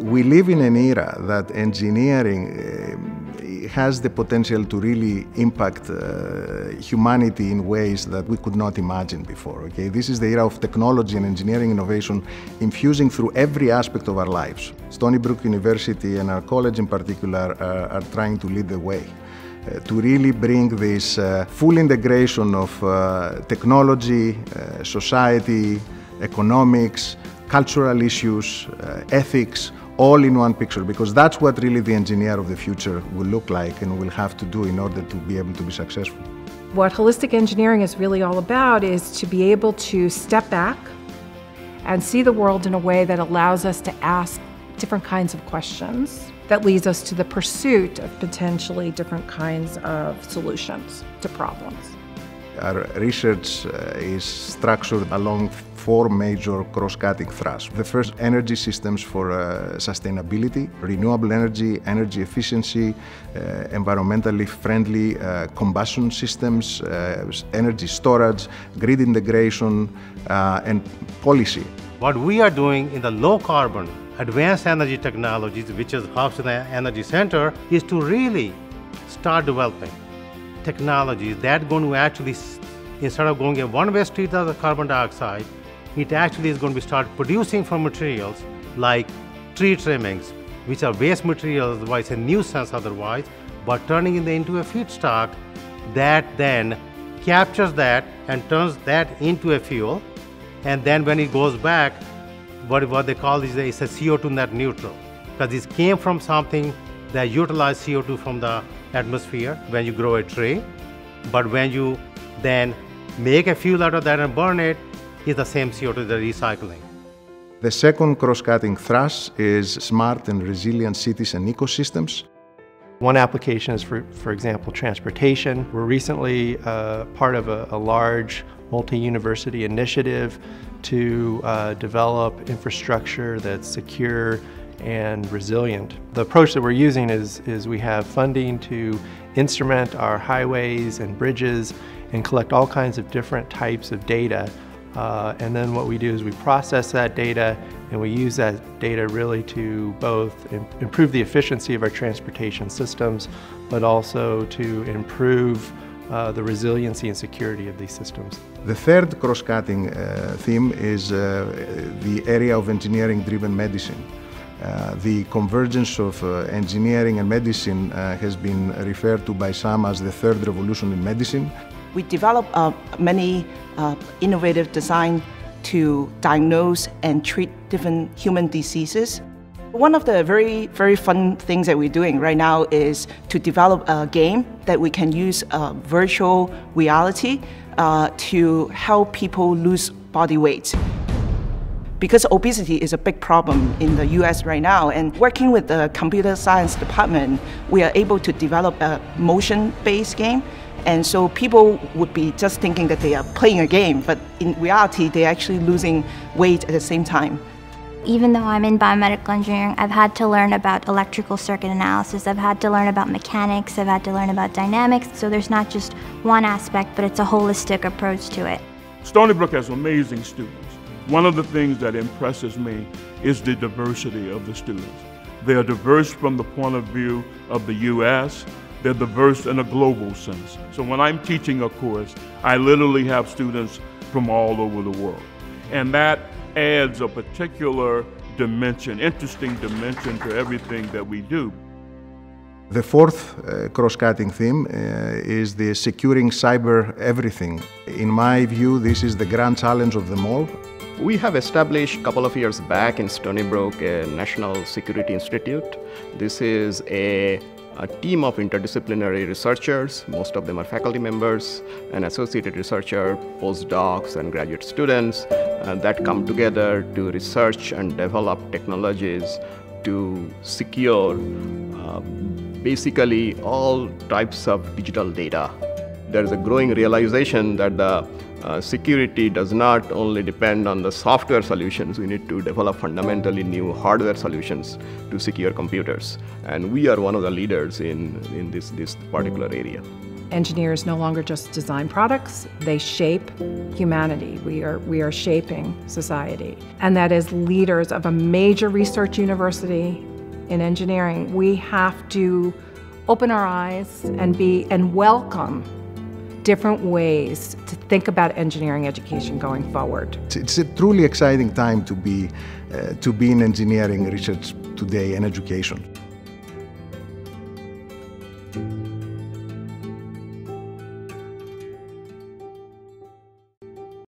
We live in an era that engineering uh, has the potential to really impact uh, humanity in ways that we could not imagine before. Okay, this is the era of technology and engineering innovation infusing through every aspect of our lives. Stony Brook University and our college in particular are, are trying to lead the way. To really bring this uh, full integration of uh, technology, uh, society, economics, cultural issues, ethics, all in one picture because that's what really the engineer of the future will look like and will have to do in order to be able to be successful. What holistic engineering is really all about is to be able to step back and see the world in a way that allows us to ask different kinds of questions that leads us to the pursuit of potentially different kinds of solutions to problems. Our research uh, is structured along four major cross-cutting thrusts. The first, energy systems for uh, sustainability, renewable energy, energy efficiency, uh, environmentally friendly uh, combustion systems, uh, energy storage, grid integration, uh, and policy. What we are doing in the low carbon advanced energy technologies, which is housed in the Energy Center, is to really start developing technologies that going to actually, instead of going a one-way street of the carbon dioxide, it actually is going to start producing from materials like tree trimmings, which are waste materials otherwise a nuisance otherwise, but turning it into a feedstock that then captures that and turns that into a fuel. And then when it goes back, what, what they call is a, it's a CO2 net neutral because this came from something that utilized CO2 from the atmosphere when you grow a tree. But when you then make a fuel out of that and burn it, it's the same CO2 the recycling. The second cross-cutting thrust is smart and resilient cities and ecosystems. One application is, for, for example, transportation. We're recently uh, part of a, a large multi-university initiative to uh, develop infrastructure that's secure and resilient. The approach that we're using is, is we have funding to instrument our highways and bridges and collect all kinds of different types of data. Uh, and then what we do is we process that data and we use that data really to both Im improve the efficiency of our transportation systems, but also to improve uh, the resiliency and security of these systems. The third cross-cutting uh, theme is uh, the area of engineering-driven medicine. Uh, the convergence of uh, engineering and medicine uh, has been referred to by some as the third revolution in medicine. We develop many innovative design to diagnose and treat different human diseases. One of the very, very fun things that we're doing right now is to develop a game that we can use uh, virtual reality uh, to help people lose body weight. Because obesity is a big problem in the US right now, and working with the computer science department, we are able to develop a motion-based game and so people would be just thinking that they are playing a game, but in reality, they're actually losing weight at the same time. Even though I'm in biomedical engineering, I've had to learn about electrical circuit analysis, I've had to learn about mechanics, I've had to learn about dynamics, so there's not just one aspect, but it's a holistic approach to it. Stony Brook has amazing students. One of the things that impresses me is the diversity of the students. They are diverse from the point of view of the U.S., they're diverse in a global sense. So when I'm teaching a course, I literally have students from all over the world. And that adds a particular dimension, interesting dimension to everything that we do. The fourth uh, cross-cutting theme uh, is the securing cyber everything. In my view, this is the grand challenge of them all. We have established a couple of years back in Stony Brook a National Security Institute. This is a a team of interdisciplinary researchers, most of them are faculty members, and associated researcher, postdocs, and graduate students uh, that come together to research and develop technologies to secure uh, basically all types of digital data. There is a growing realization that the uh, security does not only depend on the software solutions, we need to develop fundamentally new hardware solutions to secure computers. And we are one of the leaders in, in this, this particular area. engineers no longer just design products, they shape humanity. We are, we are shaping society. And that as leaders of a major research university in engineering, we have to open our eyes and be and welcome different ways to think about engineering education going forward. It's, a truly exciting time to be, uh, to be in engineering research today and education.